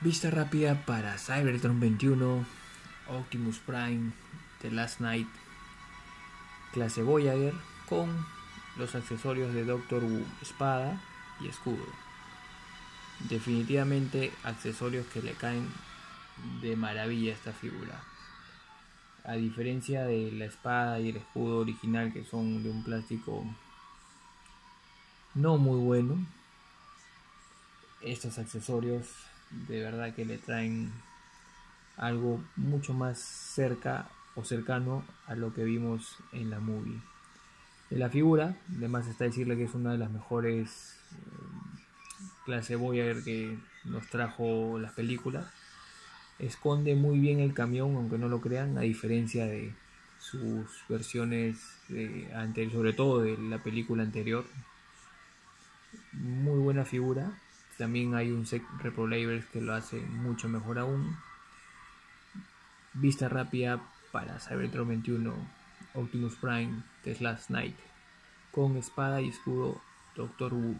Vista rápida para Cybertron 21, Optimus Prime, The Last Night, clase Voyager con los accesorios de Doctor Who, espada y escudo. Definitivamente accesorios que le caen de maravilla a esta figura. A diferencia de la espada y el escudo original que son de un plástico no muy bueno, estos accesorios de verdad que le traen algo mucho más cerca o cercano a lo que vimos en la movie. La figura, además está decirle que es una de las mejores eh, clase Voyager que nos trajo las películas. Esconde muy bien el camión, aunque no lo crean, a diferencia de sus versiones de, sobre todo de la película anterior. Muy buena figura, también hay un set Repro que lo hace mucho mejor aún. Vista rápida para Cybertron 21, Optimus Prime, Tesla's Night, con espada y escudo Doctor Who.